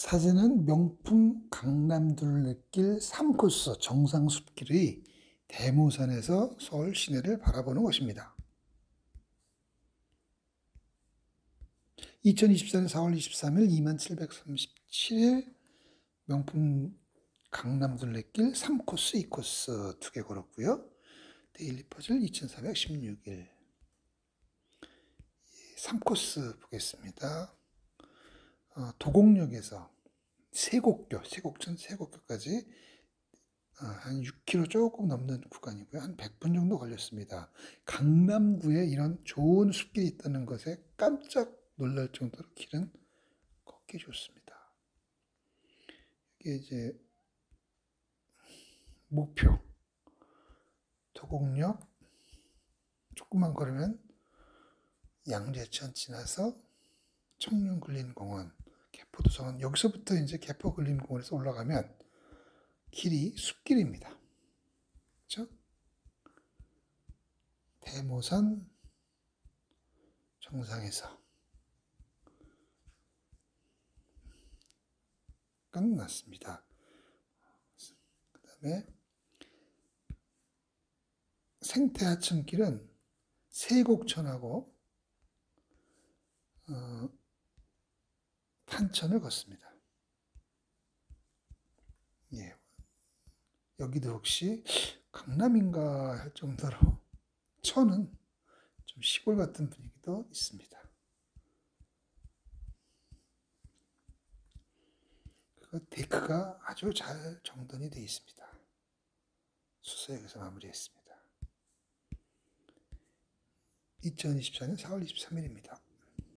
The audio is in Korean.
사진은 명품 강남둘레길 3코스 정상숲길의 대모산에서 서울 시내를 바라보는 것입니다. 2024년 4월 23일 2737일 명품 강남둘레길 3코스, 2코스 두 개 걸었고요. 데일리 퍼즐 2416일 3코스 보겠습니다. 어, 도곡역에서 세곡교, 세곡천 세곡교까지 어, 한 6km 조금 넘는 구간이고요. 한 100분 정도 걸렸습니다. 강남구에 이런 좋은 숲길이 있다는 것에 깜짝 놀랄 정도로 길은 걷기 좋습니다. 이게 이제 목표 도곡역 조금만 걸으면 양재천 지나서 청룡 근린공원 개 포도서관 여기서부터 이제 개포근린공원에서 올라가면 길이 숲길입니다. 그렇죠? 대모산 정상에서 끝났습니다. 그 다음에 생태하천길은 세곡천하고 어, 탄천을 걷습니다. 예. 여기도 혹시 강남인가 할 정도로 천은 좀 시골 같은 분위기도 있습니다. 그 데크가 아주 잘 정돈이 되어 있습니다. 수서역에서 마무리했습니다. 2024년 4월 23일입니다.